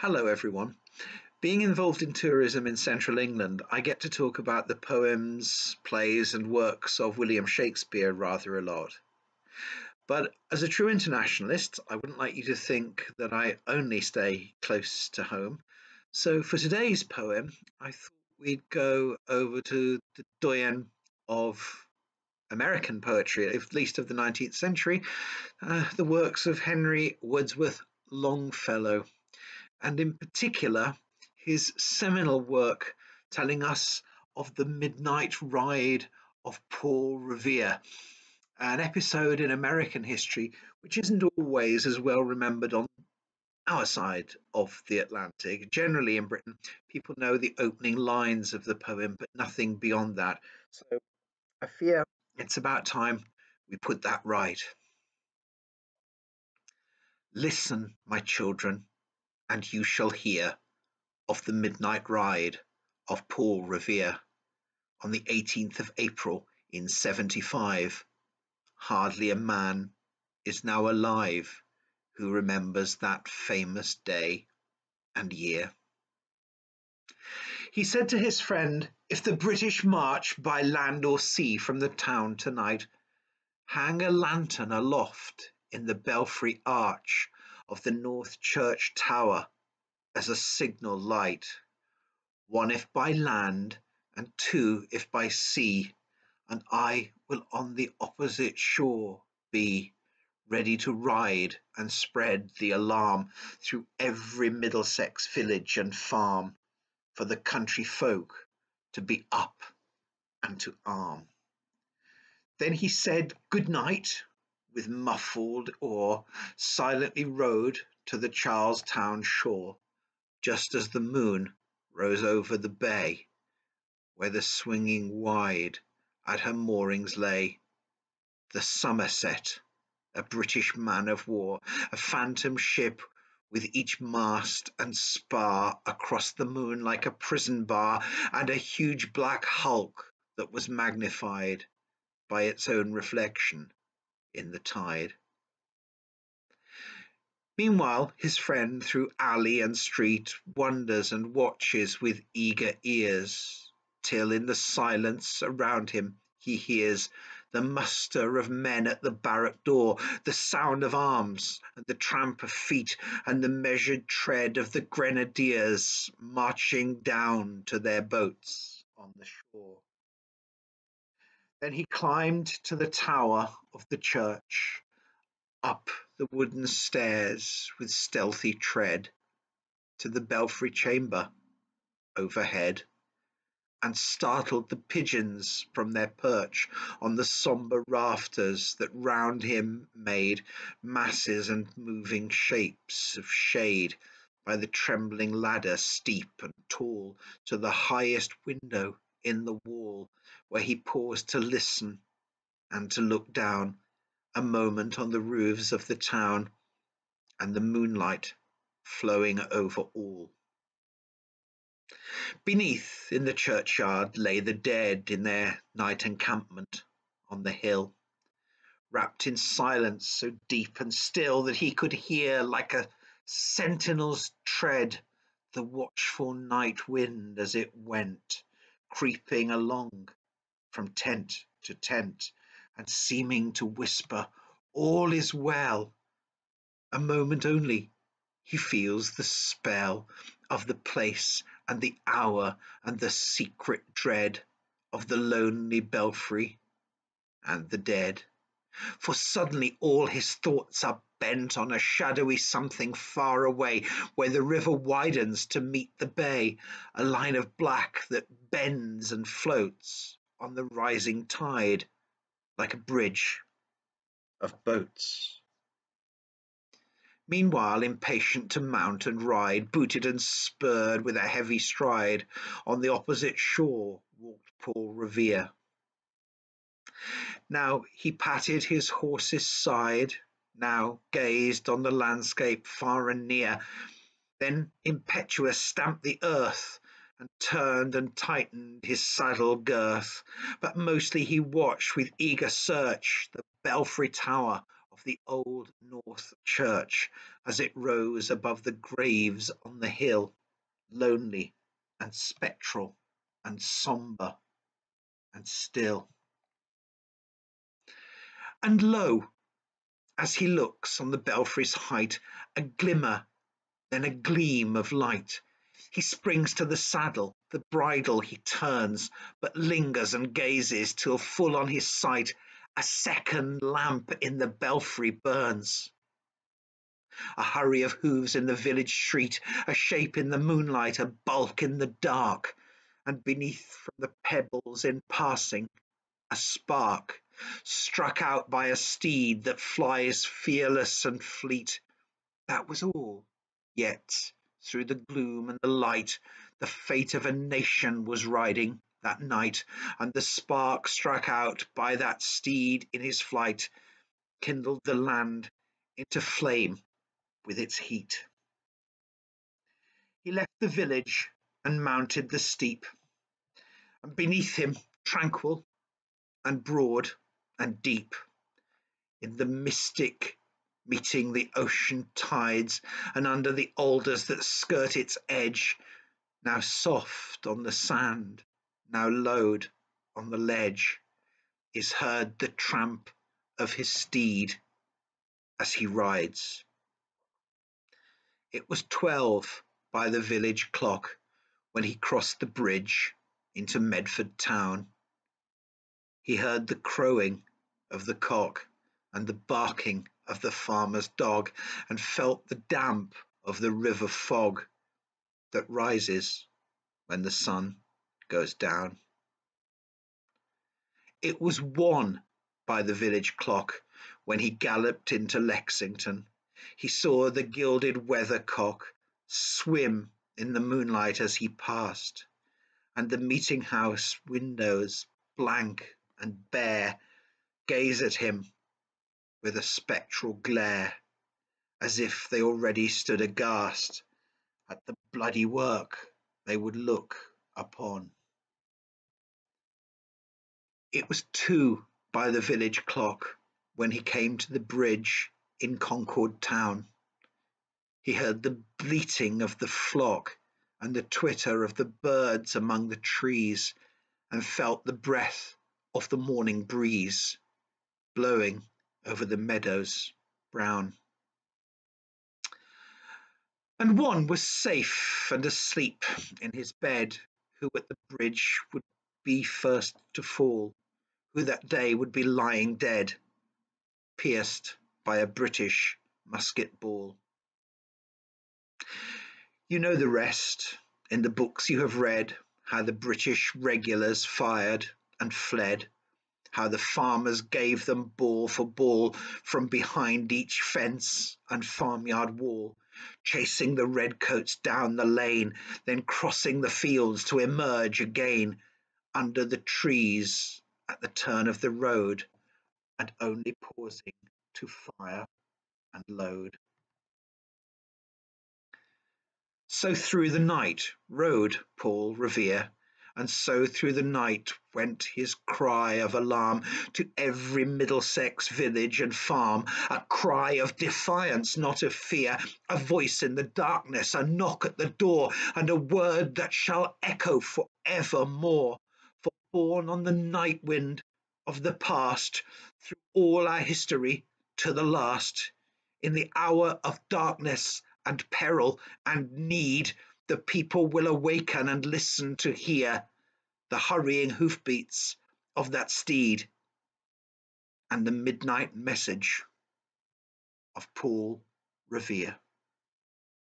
Hello everyone. Being involved in tourism in central England, I get to talk about the poems, plays and works of William Shakespeare rather a lot. But as a true internationalist, I wouldn't like you to think that I only stay close to home. So for today's poem, I thought we'd go over to the doyen of American poetry, at least of the 19th century, uh, the works of Henry Wadsworth Longfellow and in particular his seminal work telling us of the midnight ride of Paul Revere, an episode in American history which isn't always as well remembered on our side of the Atlantic. Generally in Britain, people know the opening lines of the poem, but nothing beyond that. So I fear it's about time we put that right. Listen, my children, and you shall hear of the midnight ride of Paul Revere on the 18th of April in 75. Hardly a man is now alive who remembers that famous day and year. He said to his friend, If the British march by land or sea from the town tonight, hang a lantern aloft in the belfry arch of the North Church tower as a signal light, one if by land, and two if by sea, and I will on the opposite shore be, ready to ride and spread the alarm through every Middlesex village and farm, for the country folk to be up and to arm. Then he said good night with muffled oar, silently rowed to the Charlestown shore, just as the moon rose over the bay, where the swinging wide at her moorings lay. The Somerset, a British man of war, a phantom ship with each mast and spar across the moon like a prison bar, and a huge black hulk that was magnified by its own reflection in the tide. Meanwhile, his friend through alley and street wonders and watches with eager ears, till in the silence around him he hears the muster of men at the barrack door, the sound of arms, and the tramp of feet, and the measured tread of the grenadiers marching down to their boats on the shore. Then he climbed to the tower of the church, up the wooden stairs with stealthy tread, to the belfry chamber overhead, and startled the pigeons from their perch on the sombre rafters that round him made masses and moving shapes of shade by the trembling ladder steep and tall to the highest window in the wall, where he paused to listen and to look down a moment on the roofs of the town and the moonlight flowing over all. Beneath, in the churchyard, lay the dead in their night encampment on the hill, wrapped in silence so deep and still that he could hear, like a sentinel's tread, the watchful night wind as it went creeping along from tent to tent and seeming to whisper, All is well. A moment only, he feels the spell of the place and the hour and the secret dread of the lonely belfry and the dead. For suddenly all his thoughts are bent on a shadowy something far away, where the river widens to meet the bay, a line of black that bends and floats on the rising tide like a bridge of boats. Meanwhile, impatient to mount and ride, booted and spurred with a heavy stride, on the opposite shore walked Paul Revere. Now he patted his horse's side, now gazed on the landscape far and near, then impetuous stamped the earth and turned and tightened his saddle girth, but mostly he watched with eager search the belfry tower of the old North Church as it rose above the graves on the hill, lonely and spectral and sombre and still. And lo, as he looks on the belfry's height, a glimmer, then a gleam of light, he springs to the saddle, the bridle he turns, but lingers and gazes till full on his sight a second lamp in the belfry burns. A hurry of hoofs in the village street, a shape in the moonlight, a bulk in the dark, and beneath from the pebbles in passing, a spark struck out by a steed that flies fearless and fleet. That was all. Yet, through the gloom and the light, the fate of a nation was riding that night, and the spark struck out by that steed in his flight kindled the land into flame with its heat. He left the village and mounted the steep, and beneath him, tranquil and broad, and deep, in the Mystic meeting the ocean tides, and under the alders that skirt its edge, now soft on the sand, now low on the ledge, is heard the tramp of his steed as he rides. It was twelve by the village clock when he crossed the bridge into Medford town. He heard the crowing of the cock and the barking of the farmer's dog, and felt the damp of the river fog that rises when the sun goes down. It was one by the village clock when he galloped into Lexington. He saw the gilded weathercock swim in the moonlight as he passed, and the meeting house windows blank and bare, gaze at him with a spectral glare, as if they already stood aghast at the bloody work they would look upon. It was two by the village clock when he came to the bridge in Concord town. He heard the bleating of the flock and the twitter of the birds among the trees, and felt the breath of the morning breeze blowing over the meadows brown. And one was safe and asleep in his bed, who at the bridge would be first to fall, who that day would be lying dead, pierced by a British musket ball. You know the rest. In the books you have read, how the British regulars fired and fled, how the farmers gave them ball for ball from behind each fence and farmyard wall, chasing the redcoats down the lane, then crossing the fields to emerge again under the trees at the turn of the road, and only pausing to fire and load. So through the night rode Paul Revere and so through the night went his cry of alarm to every Middlesex village and farm, a cry of defiance, not of fear, a voice in the darkness, a knock at the door, and a word that shall echo for evermore. For borne on the night wind of the past, through all our history to the last, in the hour of darkness and peril and need, the people will awaken and listen to hear the hurrying hoofbeats of that steed and the midnight message of Paul Revere.